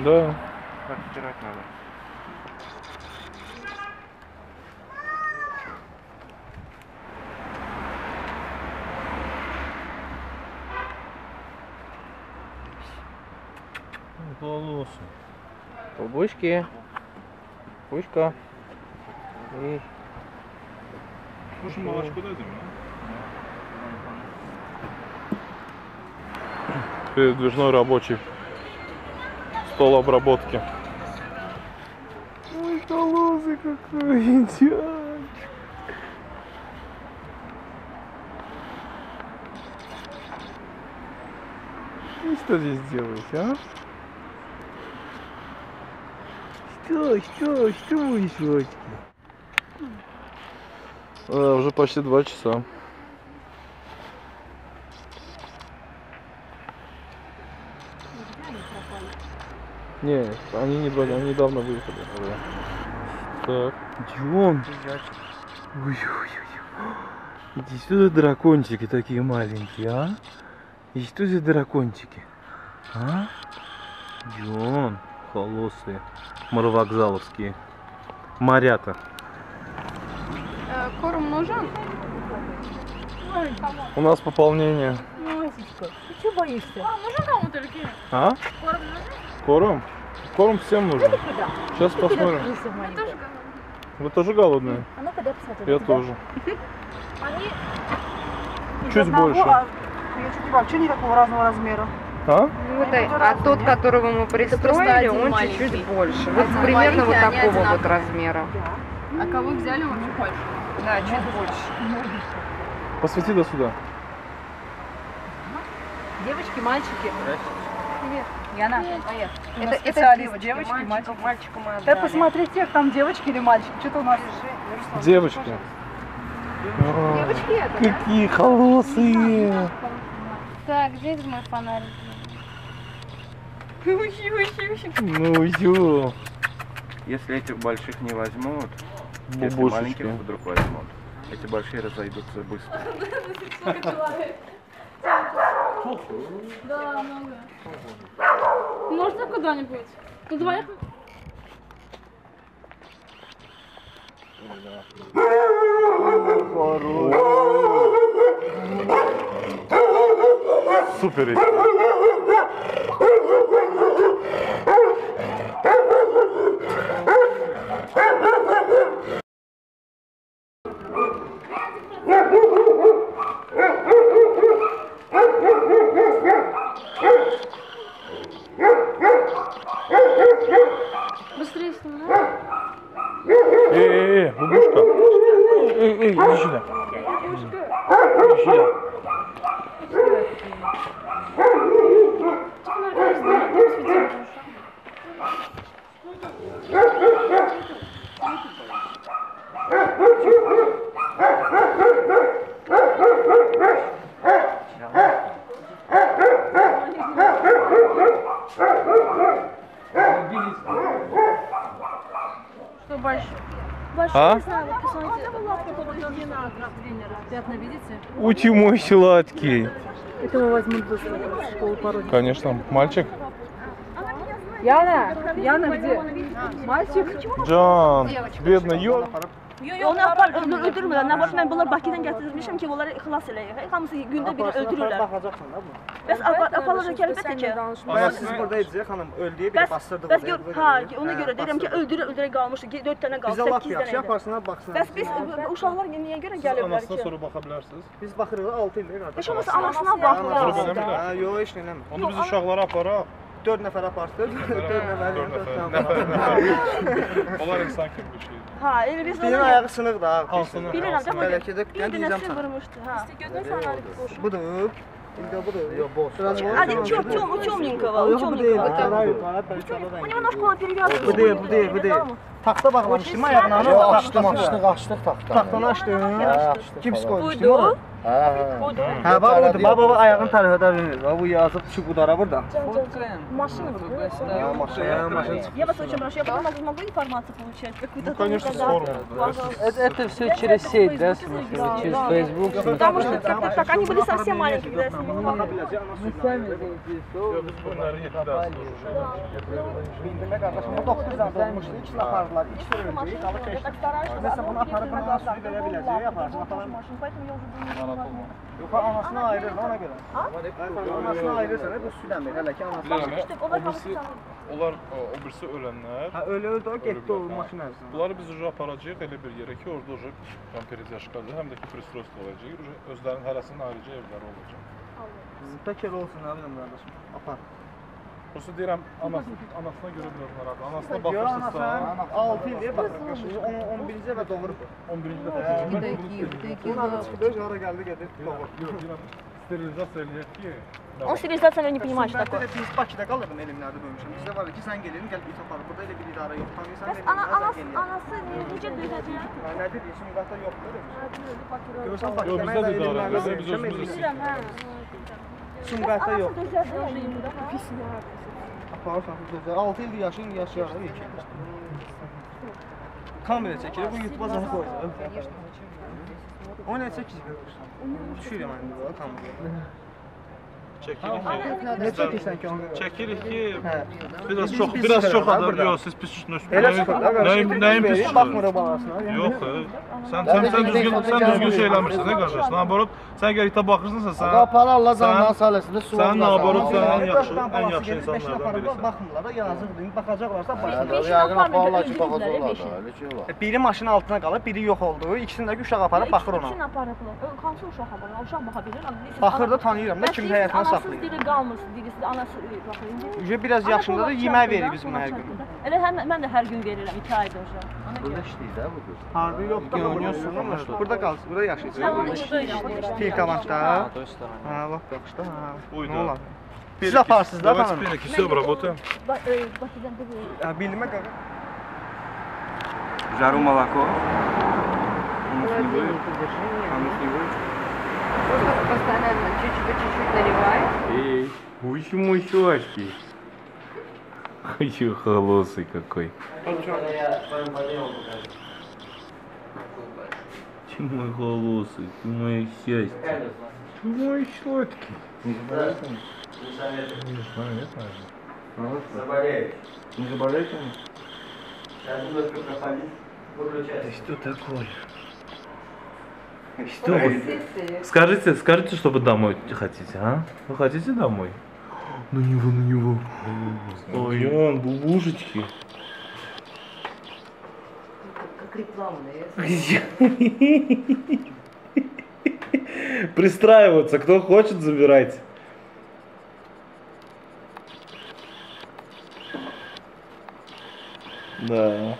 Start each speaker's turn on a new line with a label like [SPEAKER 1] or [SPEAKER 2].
[SPEAKER 1] Да.
[SPEAKER 2] Подстирать надо.
[SPEAKER 1] Полосы. Побочки. Пучка. И
[SPEAKER 3] Слушай, молочко дай мне.
[SPEAKER 1] передвижной рабочий стол обработки. Ой, колозы какой идеальный. И что здесь делаете, а? Что, что, что вы делаете? А, уже почти два часа. Не, они не брали, они недавно выехали. Так, идем. Ой-ой-ой. Иди сюда, дракончики такие маленькие, а? И что за дракончики? А? Идем, холосые, моровокзаловские. Морята.
[SPEAKER 4] Э, Корм нужен?
[SPEAKER 1] У нас пополнение.
[SPEAKER 5] Масечка, ты чего боишься?
[SPEAKER 4] А, можно кому-то или?
[SPEAKER 1] А?
[SPEAKER 4] Корм нужен?
[SPEAKER 1] Корм? Корм всем нужен.
[SPEAKER 5] Куда?
[SPEAKER 1] Сейчас посмотрим. Вы тоже голодные?
[SPEAKER 5] А ну-ка, дай посмотрю.
[SPEAKER 1] Я тоже.
[SPEAKER 4] Они
[SPEAKER 1] Чуть больше.
[SPEAKER 6] Я что-то вообще никакого разного размера.
[SPEAKER 1] А?
[SPEAKER 7] Вот, а тот, которого мы пристроили, он чуть-чуть больше. Вот примерно вот такого вот размера.
[SPEAKER 4] А кого взяли вообще больше?
[SPEAKER 7] Да, чуть больше.
[SPEAKER 1] Посвети до сюда.
[SPEAKER 5] Девочки, мальчики. Привет. Яна.
[SPEAKER 7] Это, это
[SPEAKER 6] специалист, девочки, мальчики.
[SPEAKER 7] мальчика мы
[SPEAKER 6] Да посмотри тех, там девочки или мальчики. Что-то у нас...
[SPEAKER 1] Девочки. О,
[SPEAKER 4] Девочки это, да?
[SPEAKER 1] Какие холосые.
[SPEAKER 4] Так, где мой фонарик?
[SPEAKER 1] Ну ё.
[SPEAKER 2] Если этих больших не возьмут, если
[SPEAKER 1] Бубушечки.
[SPEAKER 2] маленьких вдруг возьмут, эти большие разойдутся быстро.
[SPEAKER 4] Да, много. Можно куда-нибудь? Ну давай.
[SPEAKER 1] Супер. эти.
[SPEAKER 4] Быстрее снимай.
[SPEAKER 1] Эй, эй, эй, бабушка. Эй, эй, эй, иди сюда. Иди сюда.
[SPEAKER 4] Что больше?
[SPEAKER 1] А?
[SPEAKER 5] Пятна видите?
[SPEAKER 1] Ути мой сладкий.
[SPEAKER 5] Этого возьмут школу пороги.
[SPEAKER 1] Конечно, мальчик.
[SPEAKER 6] Яна! Яна где? Мальчик?
[SPEAKER 1] Can, бедный ё.
[SPEAKER 8] Onu apar öldür, öldürmürlər. Nə baş mən bunlar Bakıdan gətirmişəm ki, onları xilas eləyək. Hamısı gündə biri öldürürlər.
[SPEAKER 9] Baxacaqsan da bu.
[SPEAKER 8] Bəs apologiya əlbəttə ki.
[SPEAKER 9] Bayaq siz burada edəcək xanım öldüyə
[SPEAKER 8] bir
[SPEAKER 9] basdırdı.
[SPEAKER 8] Bəs gör,
[SPEAKER 9] hə,
[SPEAKER 8] ona görə deyirəm ki, öldürə öldürə qalmışdı. 4 dənə qaldı, 8 dənə. Bizə
[SPEAKER 9] yaxşı baxsınlar.
[SPEAKER 8] Bəs biz uşaqlar niyə görə gəliblər ki?
[SPEAKER 1] Anasına
[SPEAKER 8] sonra
[SPEAKER 1] baxa bilərsiniz.
[SPEAKER 9] Biz baxırıq 6 ildir qardaş.
[SPEAKER 8] Heç olmasa anasına
[SPEAKER 1] baxırıq.
[SPEAKER 9] Hə, yox, heç nə eləmir.
[SPEAKER 1] Onu biz uşaqlara aparaq.
[SPEAKER 9] 4 nəfər aparsın, 4 nəfər. 4
[SPEAKER 1] nəfər. Onlar insan kimi bir şeydir.
[SPEAKER 8] Ha, elə biz onun
[SPEAKER 9] ayağı sınıq da.
[SPEAKER 8] Bilirəm, amma
[SPEAKER 9] bəlkə də qəndi
[SPEAKER 8] izəm.
[SPEAKER 9] Bəlkə
[SPEAKER 8] vurmuşdu, ha.
[SPEAKER 4] İstə gözün
[SPEAKER 9] sanarı qoşun. Budur. Yox, bu deyil.
[SPEAKER 8] çömlinkovo.
[SPEAKER 9] Qara yuxarı, bəlkə
[SPEAKER 8] У него ножку
[SPEAKER 9] bu deyil. Taxta bağlamışdım ayağına.
[SPEAKER 10] Yo, açdıq, açdıq, açdıq taxtanı.
[SPEAKER 9] Taxtanı açdın. Gips qoymuşdum
[SPEAKER 8] Buydu.
[SPEAKER 9] ora.
[SPEAKER 10] Hə, hə.
[SPEAKER 8] Buydu.
[SPEAKER 9] Hə, bax budur. Bax baba ayağın tərəfə bilinir. Bax bu yazıb şu qudara burada.
[SPEAKER 8] Машина.
[SPEAKER 9] Ya maşın, ya maşın.
[SPEAKER 8] Я вас очень прошу, я потом могу, могу информацию получать? Какую-то
[SPEAKER 1] Ну, конечно, с форума.
[SPEAKER 11] Это, это все через сеть, да, в смысле? Через Facebook? в смысле?
[SPEAKER 8] Потому что так, так, так, они были совсем маленькие, когда я с ними была.
[SPEAKER 11] Мы сами заинтересованы.
[SPEAKER 1] Biz bunları yetkidə
[SPEAKER 9] Bildirmə qardaşım, bu 9 dənə doğmuşdu. İkisini apardılar. bunlar
[SPEAKER 8] iki öldüyük, alıb keçdik.
[SPEAKER 9] Mesela bunu aparıb buna
[SPEAKER 8] daha
[SPEAKER 9] suyu verə biləcək, yaparsın,
[SPEAKER 8] atalarım.
[SPEAKER 9] Yox, anasını ayırır ona görə. Anasını ayırırsan, bu südən verir, hələ ki anasını.
[SPEAKER 8] Onlar,
[SPEAKER 1] o birisi ölənlər.
[SPEAKER 9] Hə, ölü öldü, o getdi o maşın əvzini.
[SPEAKER 1] Bunları biz ucu aparacaq elə bir yerə ki, orada ucu komperizyaşıqlardır, həm də ki, pristrost olacaq, özlərinin hərəsinin ayrıca evləri olacaq.
[SPEAKER 9] Tək elə olsun, nə qardaşım, apar.
[SPEAKER 1] Ose deyirəm anası, anasına görə bilmirlər abi. Anasına baxırsınızsa,
[SPEAKER 9] 6 ildir baxırsınız. 11-ci dəfə doğurub.
[SPEAKER 1] 11-ci dəfə.
[SPEAKER 9] Bunun çıxdı, hara gəldi gedir,
[SPEAKER 1] doğurub. Sterilizasiya eləyir ki,
[SPEAKER 8] O sterilizasiya ne bileyim
[SPEAKER 9] açtı.
[SPEAKER 8] Ben
[SPEAKER 9] de biz Bakı'da kalırdım elimlerde bölmüşüm. Bizde şey. var ki sen gelelim gel bir topar. Burada öyle bir idare yok. Tanıyorsan
[SPEAKER 8] Bəs ana, anası, anası necə döyəcək?
[SPEAKER 9] Ne dedi? Şimdi Bakı'da yok dedim.
[SPEAKER 1] Görsen
[SPEAKER 9] Bakı'da ben
[SPEAKER 1] de
[SPEAKER 9] elimlerde
[SPEAKER 1] bölmüşüm. Biz özümüz
[SPEAKER 9] Sumqayıtda yox.
[SPEAKER 8] Pis yerdir.
[SPEAKER 9] Aparırsan, düzə. 6 ildir yaşayın, yaşayar. Kamera çəkilir, bu YouTube-a zəng qoyacaq. O nə çəkir? Düşürəm mən bu kameraya.
[SPEAKER 1] Çəkirik ki,
[SPEAKER 9] Nə çəkirsən ki onu?
[SPEAKER 1] çəkirik ki,
[SPEAKER 9] Hə.
[SPEAKER 1] biraz
[SPEAKER 9] Biz
[SPEAKER 1] çox,
[SPEAKER 9] pis
[SPEAKER 1] biraz
[SPEAKER 9] çıxırıq
[SPEAKER 1] çox
[SPEAKER 9] ha
[SPEAKER 1] adam,
[SPEAKER 9] burada.
[SPEAKER 1] yox, siz pis çıxdınız.
[SPEAKER 9] Elə çıxır da,
[SPEAKER 1] Nəyim, nəyim pis çıxır?
[SPEAKER 9] Baxmır balasına.
[SPEAKER 1] Yox, e, sən sən sən düzgün sən düzgün şey eləmirsən, nə qardaş? Naborot, sən əgər itə baxırsansa sən
[SPEAKER 10] Qapalı Allah canından saləsində su
[SPEAKER 1] sən naborot sən ən yaxşı, ən yaxşı insanlardan birisən.
[SPEAKER 9] Baxmırlar da yazıqdır. Baxacaqlarsa başına.
[SPEAKER 8] Beşini
[SPEAKER 10] Yəqin
[SPEAKER 8] aparmır,
[SPEAKER 10] aparırlar ki,
[SPEAKER 8] öldürdülər,
[SPEAKER 10] baxacaqlar
[SPEAKER 8] beşini.
[SPEAKER 10] da, elə şey olar.
[SPEAKER 9] Biri maşının altına qalıb, biri yox oldu. İkisini də uşaq aparıb baxır ona.
[SPEAKER 8] İkisini aparıblar. Hansı uşaq aparır? Uşaq baxa bilir. amma deyirsiz,
[SPEAKER 9] Baxır da tanıyıram da
[SPEAKER 8] Bəs
[SPEAKER 9] kimin
[SPEAKER 8] deyirsiz,
[SPEAKER 9] həyatına
[SPEAKER 8] anasız
[SPEAKER 9] saxlayır.
[SPEAKER 8] dili qalmırsın, birisi də anası e, baxır. indi.
[SPEAKER 9] Ücə biraz
[SPEAKER 8] Ana
[SPEAKER 9] yaşında da
[SPEAKER 8] qulaq
[SPEAKER 9] yemək
[SPEAKER 8] çatdı
[SPEAKER 9] verir
[SPEAKER 8] da,
[SPEAKER 9] bizim
[SPEAKER 8] qulaq
[SPEAKER 9] hər gün.
[SPEAKER 8] çatdı da. Elə həm mən də hər gün verirəm 2 ayda uşaq.
[SPEAKER 10] Burada işləyir də bu qız.
[SPEAKER 9] Harbi yox da oynuyorsun ama burada qalsın, burada yaşayacaq.
[SPEAKER 8] Mən onu burada işləyirəm.
[SPEAKER 9] Firkavançda.
[SPEAKER 11] той стороне.
[SPEAKER 9] Ha, bax baxışda. Ha.
[SPEAKER 1] Buydu.
[SPEAKER 9] Nə olar? Siz aparsınız da
[SPEAKER 1] Давайте
[SPEAKER 9] xanım.
[SPEAKER 1] теперь все обработаем.
[SPEAKER 8] Ba- e, Bakıdan da bu-
[SPEAKER 9] Ha, bilmə qaqa.
[SPEAKER 2] Жару молоко. Анус не будет. Анус не будет.
[SPEAKER 7] Просто постоянно чуть-чуть, по чуть-чуть наливаешь.
[SPEAKER 2] Эй, мой щечки. Ой, холосый какой. Ты мой холосый, ты мое счастье. Ты мой щетки.
[SPEAKER 10] Не заболеете?
[SPEAKER 2] Что такое? Что вы? Скажите, скажите, что вы домой хотите, а? Вы хотите домой? На него, на него. Ой, он, бубушечки.
[SPEAKER 7] Как рекламные.
[SPEAKER 2] Пристраиваются, кто хочет, забирайте. Да.